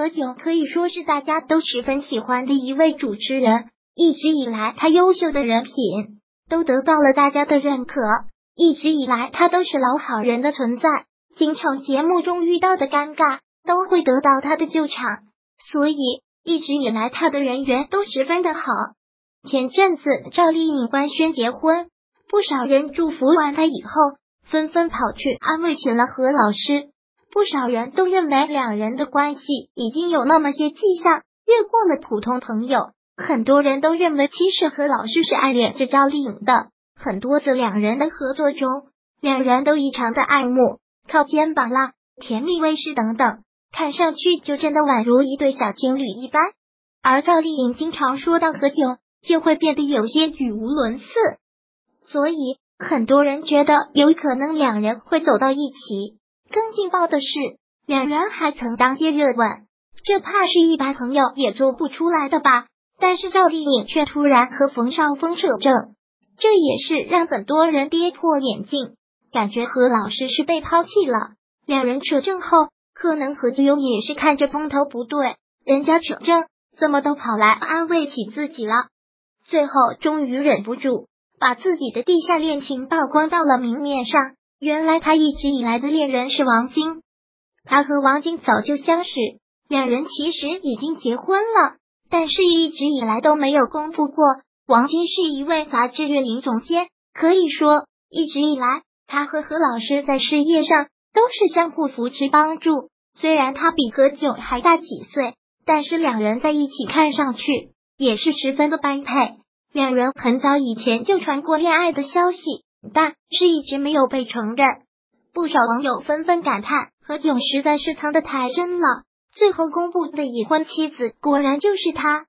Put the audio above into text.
何炅可以说是大家都十分喜欢的一位主持人，一直以来他优秀的人品都得到了大家的认可，一直以来他都是老好人的存在，经常节目中遇到的尴尬都会得到他的救场，所以一直以来他的人缘都十分的好。前阵子赵丽颖官宣结婚，不少人祝福完他以后，纷纷跑去安慰起了何老师。不少人都认为两人的关系已经有那么些迹象，越过了普通朋友。很多人都认为，其实何老师是暗恋着赵丽颖的。很多次两人的合作中，两人都异常的爱慕，靠肩膀啦，甜蜜卫视等等，看上去就真的宛如一对小情侣一般。而赵丽颖经常说到何炅，就会变得有些语无伦次，所以很多人觉得有可能两人会走到一起。劲爆的是，两人还曾当街热吻，这怕是一般朋友也做不出来的吧？但是赵丽颖却突然和冯绍峰扯证，这也是让很多人跌破眼镜，感觉何老师是被抛弃了。两人扯证后，可能何志勇也是看着风头不对，人家扯证怎么都跑来安慰起自己了？最后终于忍不住，把自己的地下恋情曝光到了明面上。原来他一直以来的恋人是王晶，他和王晶早就相识，两人其实已经结婚了，但是一直以来都没有公布过。王晶是一位杂志运营总监，可以说一直以来他和何老师在事业上都是相互扶持帮助。虽然他比何炅还大几岁，但是两人在一起看上去也是十分的般配。两人很早以前就传过恋爱的消息。但是一直没有被承认，不少网友纷纷感叹何炅实在是藏得太深了。最后公布的已婚妻子果然就是他。